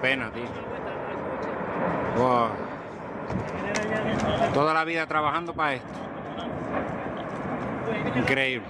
pena, tío. Wow. Toda la vida trabajando para esto. Increíble.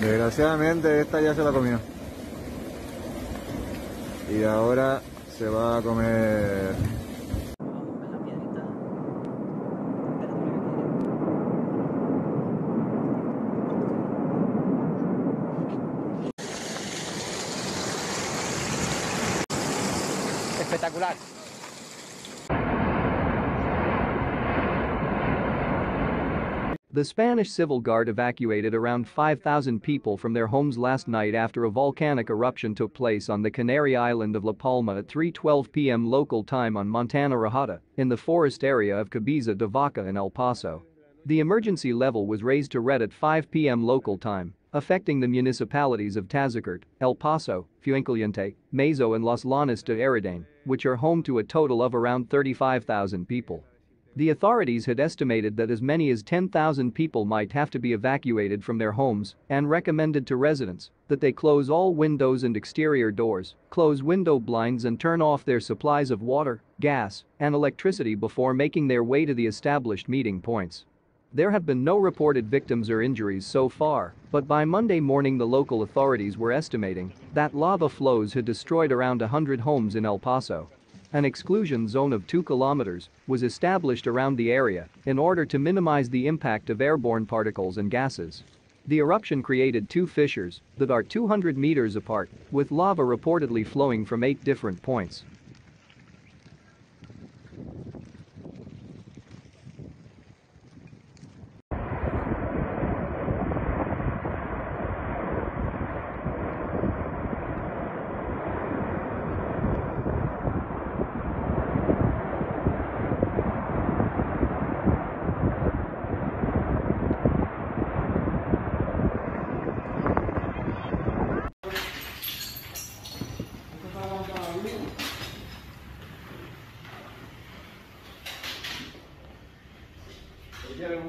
Desgraciadamente esta ya se la comió. Y ahora se va a comer Espectacular. The Spanish Civil Guard evacuated around 5,000 people from their homes last night after a volcanic eruption took place on the Canary island of La Palma at 3.12 p.m. local time on Montana Rajada, in the forest area of Cabeza de Vaca in El Paso. The emergency level was raised to red at 5 p.m. local time, affecting the municipalities of Tazacorte, El Paso, Fuencaliente, Mazo and Los Llanos de Aridane, which are home to a total of around 35,000 people. The authorities had estimated that as many as 10,000 people might have to be evacuated from their homes and recommended to residents that they close all windows and exterior doors, close window blinds and turn off their supplies of water, gas, and electricity before making their way to the established meeting points. There have been no reported victims or injuries so far, but by Monday morning the local authorities were estimating that lava flows had destroyed around 100 homes in El Paso. An exclusion zone of 2 kilometers was established around the area in order to minimize the impact of airborne particles and gases. The eruption created two fissures that are 200 meters apart, with lava reportedly flowing from eight different points. bien.